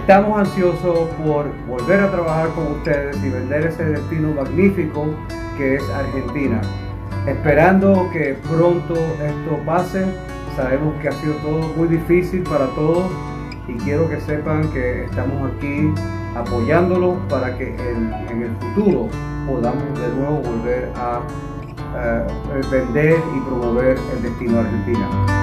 Estamos ansiosos por volver a trabajar con ustedes y vender ese destino magnífico que es Argentina. Esperando que pronto esto pase, sabemos que ha sido todo muy difícil para todos y quiero que sepan que estamos aquí apoyándolos para que en, el futuro podamos de nuevo volver a eh, vender y promover el destino Argentina.